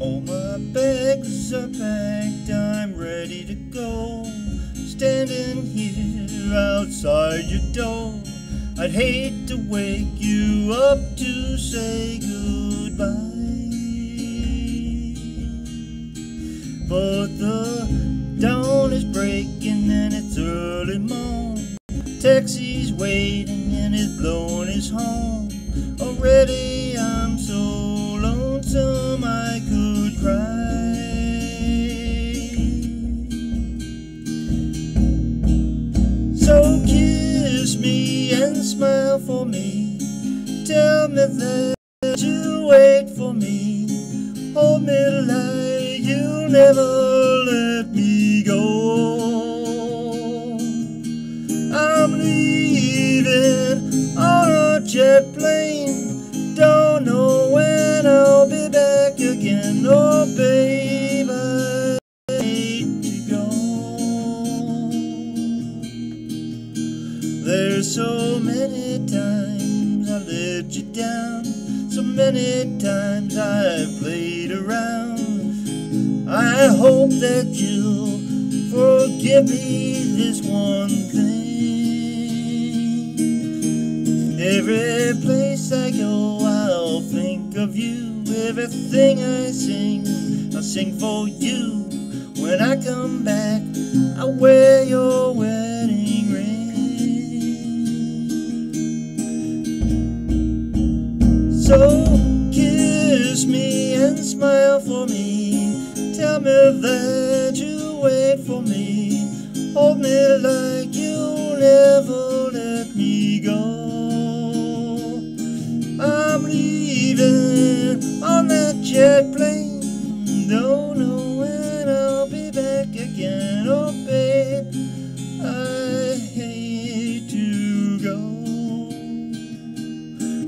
All my bags are packed, I'm ready to go. Standing here outside your door. I'd hate to wake you up to say goodbye. But the dawn is breaking and it's early morn. Taxi's waiting and it's blowing his horn. Already I'm so for me. Tell me that you wait for me. Hold me like you'll never let me go. I'm leaving on a jet plane. Many times I let you down. So many times I've played around. I hope that you'll forgive me this one thing. Every place I go, I'll think of you. Everything I sing, I'll sing for you. When I come back, I'll wear your So kiss me and smile for me. Tell me that you wait for me. Hold me like you'll never let me go. I'm leaving on that jet plane. Don't know when I'll be back again. Oh, babe, I hate to go.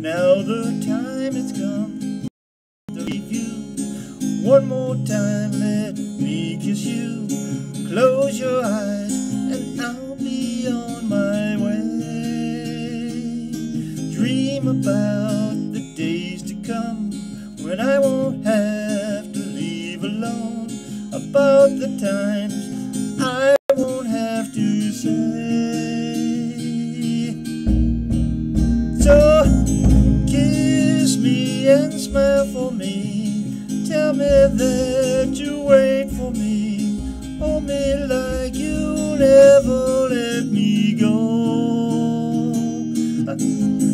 Now the time has come to leave you. One more time, let me kiss you. Close your eyes, and I'll be on my way. Dream about the days to come when I won't have to leave alone. About the times and smile for me. Tell me that you wait for me. Hold me like you never let me go.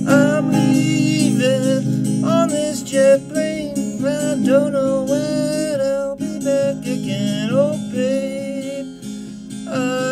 I'm leaving on this jet plane. I don't know when I'll be back again. Oh, babe. I